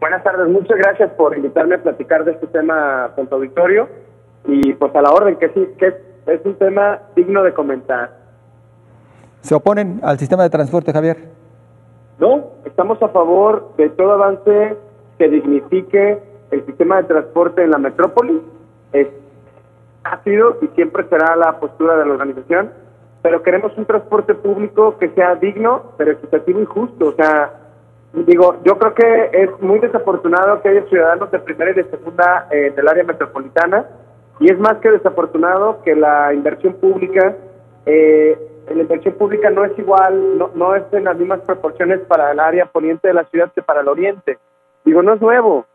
Buenas tardes, muchas gracias por invitarme a platicar de este tema con tu auditorio y pues a la orden, que sí, que es un tema digno de comentar. ¿Se oponen al sistema de transporte, Javier? No, estamos a favor de todo avance que dignifique el sistema de transporte en la metrópoli. Es, ha sido y siempre será la postura de la organización, pero queremos un transporte público que sea digno, pero equitativo y justo. O sea, digo, yo creo que es muy desafortunado que haya ciudadanos de primera y de segunda eh, del área metropolitana, y es más que desafortunado que la inversión pública, eh, la inversión pública no es igual, no, no es en las mismas proporciones para el área poniente de la ciudad que para el oriente. Digo, no es nuevo.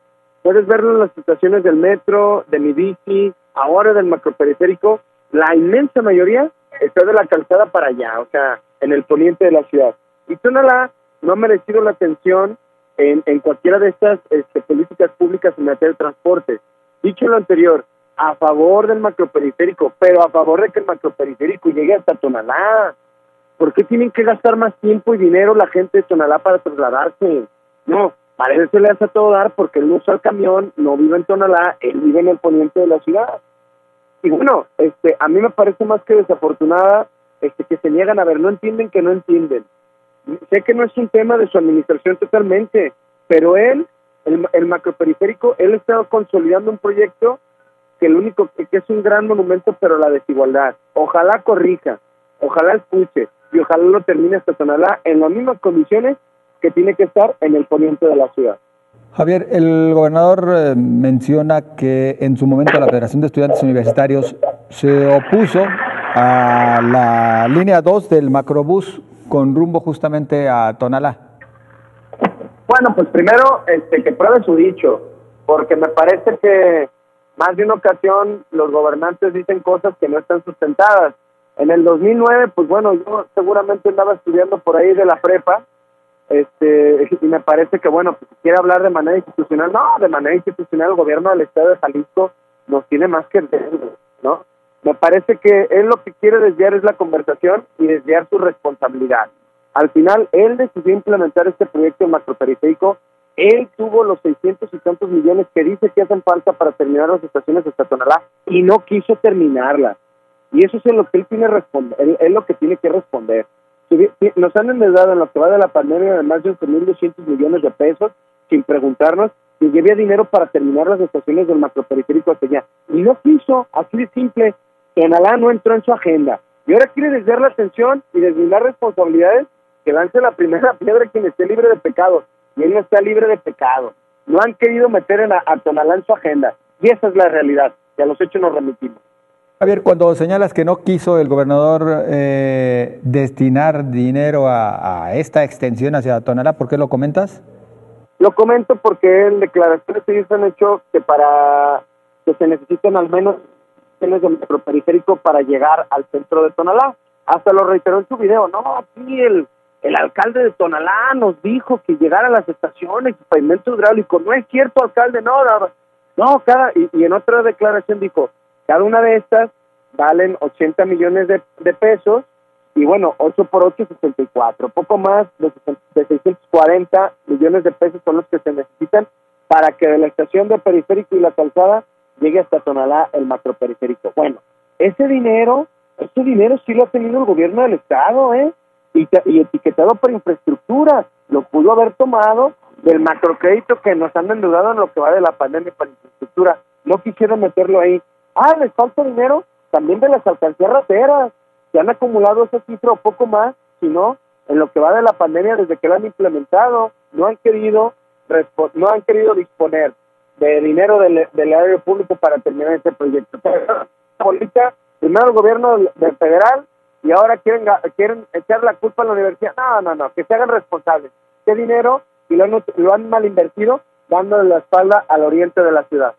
Puedes verlo en las estaciones del metro, de mi bici, ahora del macroperiférico. La inmensa mayoría está de la calzada para allá, o sea, en el poniente de la ciudad. Y Tonalá no ha merecido la atención en, en cualquiera de estas este, políticas públicas en materia de transporte. Dicho lo anterior, a favor del macroperiférico, pero a favor de que el macroperiférico llegue hasta Tonalá. ¿Por qué tienen que gastar más tiempo y dinero la gente de Tonalá para trasladarse? No, parece que le hace todo dar porque él no usa el camión, no vive en Tonalá, él vive en el poniente de la ciudad. Y bueno, este, a mí me parece más que desafortunada este, que se niegan a ver, no entienden que no entienden. Sé que no es un tema de su administración totalmente, pero él, el, el macroperiférico, él estado consolidando un proyecto que el único que, es un gran monumento, pero la desigualdad. Ojalá corrija, ojalá escuche y ojalá lo termine hasta Tonalá en las mismas condiciones que tiene que estar en el poniente de la ciudad. Javier, el gobernador eh, menciona que en su momento la Federación de Estudiantes Universitarios se opuso a la línea 2 del macrobús con rumbo justamente a Tonalá. Bueno, pues primero este, que pruebe su dicho, porque me parece que más de una ocasión los gobernantes dicen cosas que no están sustentadas. En el 2009, pues bueno, yo seguramente andaba estudiando por ahí de la prepa, este, y me parece que, bueno, pues, si quiere hablar de manera institucional, no, de manera institucional el gobierno del Estado de Jalisco nos tiene más que entender, ¿no? Me parece que él lo que quiere desviar es la conversación y desviar su responsabilidad. Al final, él decidió implementar este proyecto macroperiférico él tuvo los 600 y tantos millones que dice que hacen falta para terminar las estaciones de Tonalá y no quiso terminarlas. Y eso es lo que él tiene responder, es lo que tiene que responder. Nos han endeudado en lo que va de la pandemia de más de 11.200 millones de pesos sin preguntarnos si había dinero para terminar las estaciones del macroperiférico hasta allá. Y no quiso, así de simple. Tonalá no entró en su agenda. Y ahora quiere desviar la atención y desviar responsabilidades que lance la primera piedra quien esté libre de pecado y él no está libre de pecado. No han querido meter en a, Tonalá en su agenda. Y esa es la realidad. Y a los hechos nos remitimos. Javier, cuando señalas que no quiso el gobernador eh, destinar dinero a, esta extensión hacia Tonalá, ¿por qué lo comentas? Lo comento porque en declaraciones que ellos han hecho que para que se necesiten al menos de periférico para llegar al centro de Tonalá. Hasta lo reiteró en su video. No, aquí el, el alcalde de Tonalá nos dijo que llegar a las estaciones pavimento hidráulico. No es cierto, alcalde, no, no, cada, y, en otra declaración dijo, cada una de estas valen 80 millones de, pesos y bueno, 8 por 8, 64. Poco más de, de 640 millones de pesos son los que se necesitan para que de la estación de periférico y la calzada llegue hasta Tonalá el macroperiférico. Bueno, ese dinero, ese dinero sí lo ha tenido el gobierno del estado, ¿eh? y, etiquetado por infraestructura. Lo pudo haber tomado del macrocrédito que nos han endeudado en lo que va de la pandemia para infraestructura. No quisieron meterlo ahí. Ah, les falta dinero también de las alcancías rateras. Se han acumulado ese cifra o poco más, sino en lo que va de la pandemia desde que lo han implementado. No han querido, no han querido disponer de dinero del, del público para terminar este proyecto. Política, primero el gobierno del federal y ahora quieren, quieren echar la culpa a la universidad. No, no, no, que se hagan responsables. ¿Qué dinero? Y lo han, lo han mal invertido dándole la espalda al oriente de la ciudad.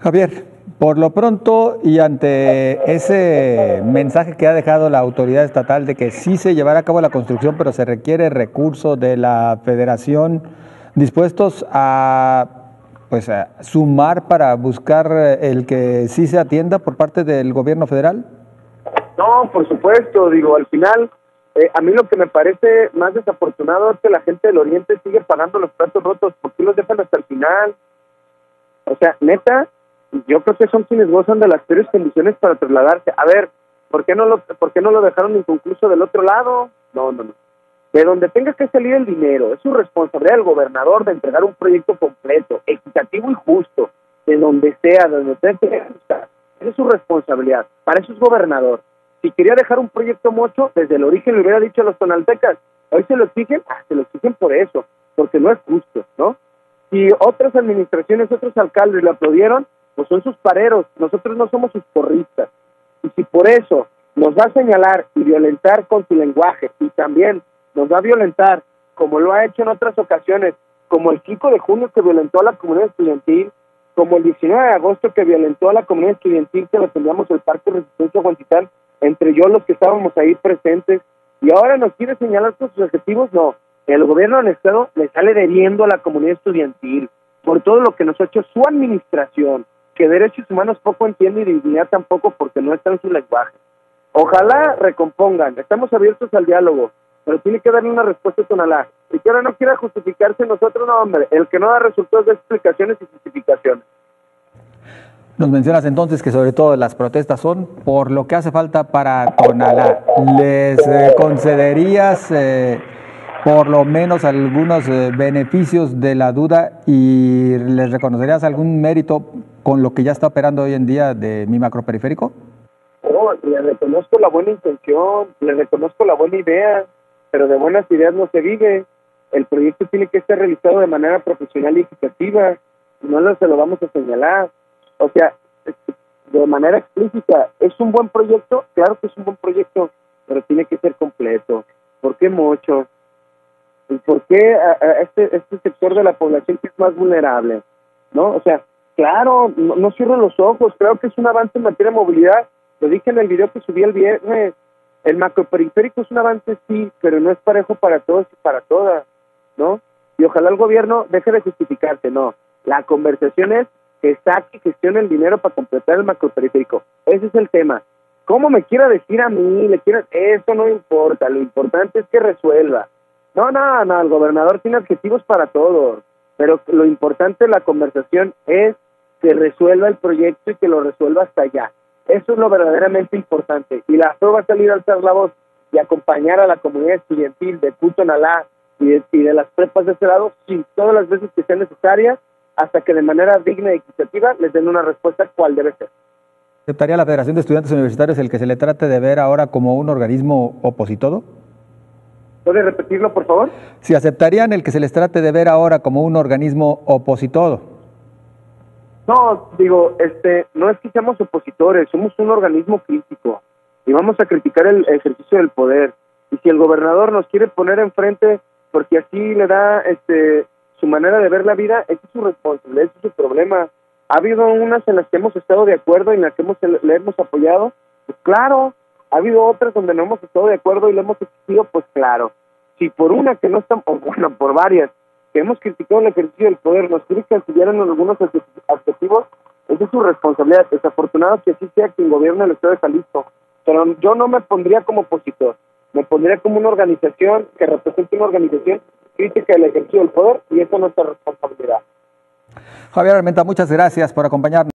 Javier, por lo pronto y ante ese mensaje que ha dejado la autoridad estatal de que sí se llevará a cabo la construcción, pero se requiere recurso de la federación, dispuestos a pues a sumar para buscar el que sí se atienda por parte del gobierno federal? No, por supuesto, digo, al final Eh, a mí lo que me parece más desafortunado es que la gente del Oriente sigue pagando los platos rotos. ¿Por qué los dejan hasta el final? O sea, neta, yo creo que son quienes gozan de las peores condiciones para trasladarse. A ver, ¿por qué no lo, por qué no lo dejaron inconcluso del otro lado? No, no, no. De donde tenga que salir el dinero, es su responsabilidad del gobernador de entregar un proyecto completo, equitativo y justo, de donde sea, de donde tenga que estar. Esa es su responsabilidad. Para eso es gobernador. Si quería dejar un proyecto mocho, desde el origen le hubiera dicho a los tonaltecas, hoy se lo exigen, ah, se lo exigen por eso, porque no es justo, ¿no? Si otras administraciones, otros alcaldes le aplaudieron, pues son sus pareros, nosotros no somos sus porristas. Y si por eso nos va a señalar y violentar con su lenguaje y también nos va a violentar, como lo ha hecho en otras ocasiones, como el 5 de junio que violentó a la comunidad estudiantil, como el 19 de agosto que violentó a la comunidad estudiantil que defendíamos el Parque Resistencia Huantitán, entre yo los que estábamos ahí presentes, y ahora nos quiere señalar sus objetivos, no, el gobierno del Estado le sale debiendo a la comunidad estudiantil por todo lo que nos ha hecho su administración, que derechos humanos poco entiende y dignidad tampoco porque no está en su lenguaje. Ojalá recompongan, estamos abiertos al diálogo, pero tiene que darle una respuesta a Tonalá. Y que ahora no quiera justificarse nosotros, no, hombre, el que no da resultados de explicaciones y justificaciones. Nos mencionas entonces que sobre todo las protestas son por lo que hace falta para Tonalá. ¿Les eh, concederías eh, por lo menos algunos eh, beneficios de la duda y les reconocerías algún mérito con lo que ya está operando hoy en día de mi macroperiférico? No, le reconozco la buena intención, le reconozco la buena idea, pero de buenas ideas no se vive. El proyecto tiene que ser realizado de manera profesional y equitativa, no lo, se lo vamos a señalar o sea, de manera explícita, ¿es un buen proyecto? Claro que es un buen proyecto, pero tiene que ser completo. ¿Por qué mucho? ¿Y por qué este, este sector de la población que es más vulnerable? ¿No? O sea, claro, no, cierro los ojos, creo que es un avance en materia de movilidad. Lo dije en el video que subí el viernes. El macroperiférico es un avance, sí, pero no es parejo para todos y para todas, ¿no? Y ojalá el gobierno deje de justificarse, no. La conversación es que saque y gestione el dinero para completar el macroperiférico. Ese es el tema. ¿Cómo me quiera decir a mí? Le quiera... Eso no importa, lo importante es que resuelva. No, no, no, el gobernador tiene objetivos para todos, pero lo importante de la conversación es que resuelva el proyecto y que lo resuelva hasta allá. Eso es lo verdaderamente importante. Y la FRO va a salir a alzar la voz y acompañar a la comunidad estudiantil de Cutonalá y de, y de las prepas de ese lado, sí, todas las veces que sean necesarias, hasta que de manera digna y equitativa les den una respuesta cuál debe ser. ¿Aceptaría la Federación de Estudiantes Universitarios el que se le trate de ver ahora como un organismo opositodo? ¿Puede repetirlo, por favor? Si aceptarían el que se les trate de ver ahora como un organismo opositodo. No, digo, este, no es que seamos opositores, somos un organismo crítico y vamos a criticar el ejercicio del poder. Y si el gobernador nos quiere poner enfrente porque así le da este su manera de ver la vida, es su responsabilidad, ese es su problema. Ha habido unas en las que hemos estado de acuerdo y en las que hemos, le hemos apoyado, pues claro. Ha habido otras donde no hemos estado de acuerdo y le hemos exigido, pues claro. Si por una que no están, o bueno, por varias, que hemos criticado el ejercicio del poder, nos quiere canciller en algunos esa es su responsabilidad. Desafortunado que así sea quien gobierna el Estado de Jalisco. Pero yo no me pondría como opositor, me pondría como una organización que represente una organización crítica del ejercicio del poder y eso es nuestra responsabilidad. Javier Armenta, muchas gracias por acompañarnos.